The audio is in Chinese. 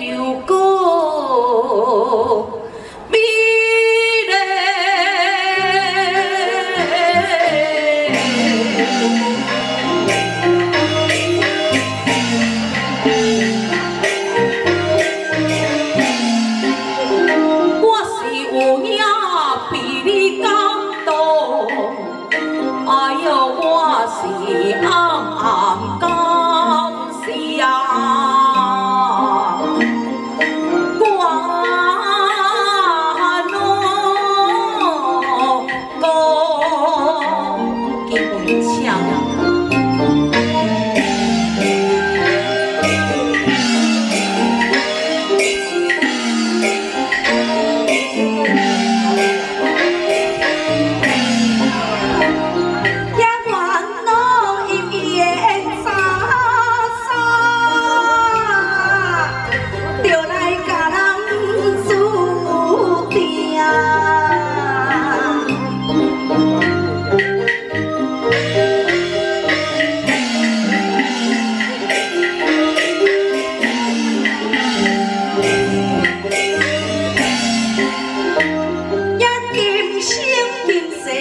就哥我是有名被你感动哎呦我是暗暗感谢。瞧呀，呀，管侬阴阴的三三，就来教人输掉。